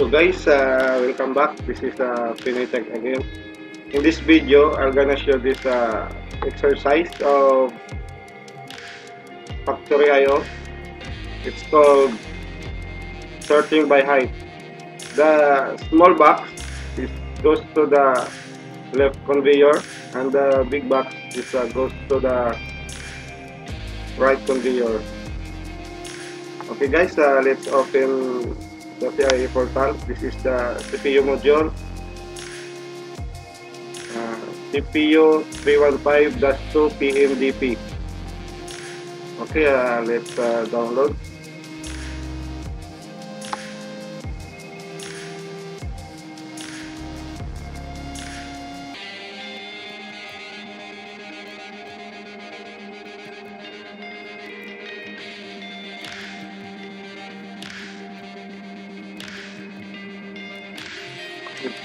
So guys, uh, welcome back. This is uh, Pinitech again. In this video, I'm gonna show this uh, exercise of Factory IO. It's called sorting by height. The small box is goes to the left conveyor, and the big box is uh, goes to the right conveyor. Okay guys, uh, let's open the PIA portal. This is the CPU module. Uh, CPU 315-2 PMDP. Okay, uh, let's uh, download.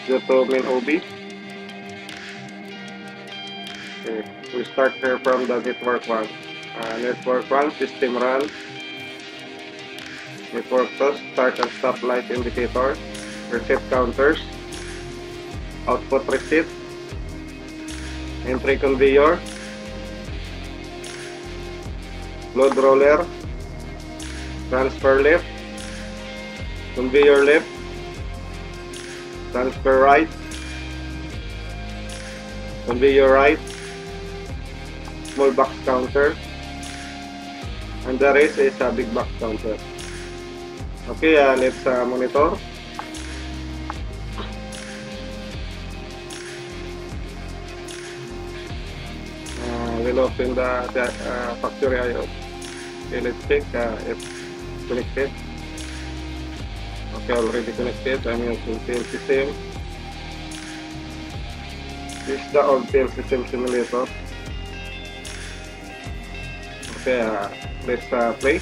Go to main OB. Okay, we start here from the network one. Uh, network one, system run. Network two, start and stop light indicator. Reset counters. Output reset. Entry conveyor. Load roller. Transfer left. Conveyor left transfer right. Conveyor right. Small box counter. And the rest is a big box counter. Okay uh, let's uh, monitor. Uh, we'll open the, the uh, factory IO okay let's check uh, if connected okay already connected I'm using PL system this is the old PL system simulator okay uh, let's uh, play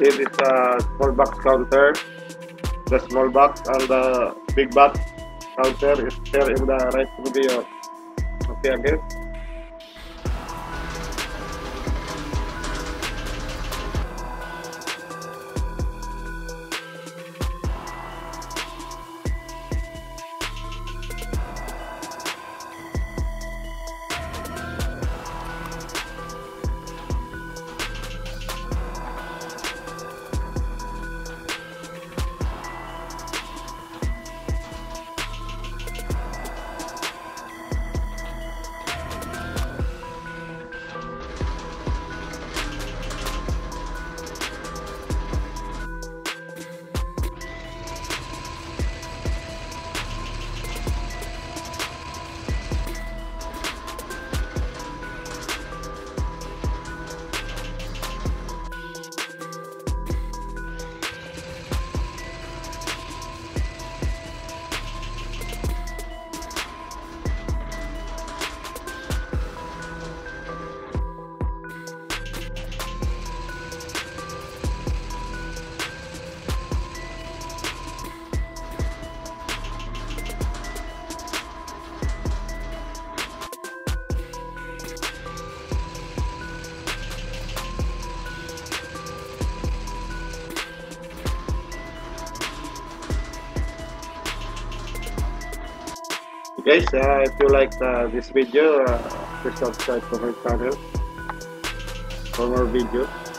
This is a small box counter. The small box and the big box counter is here in the right video. Okay again. Guys, uh, if you like uh, this video, uh, please subscribe to my channel for more videos.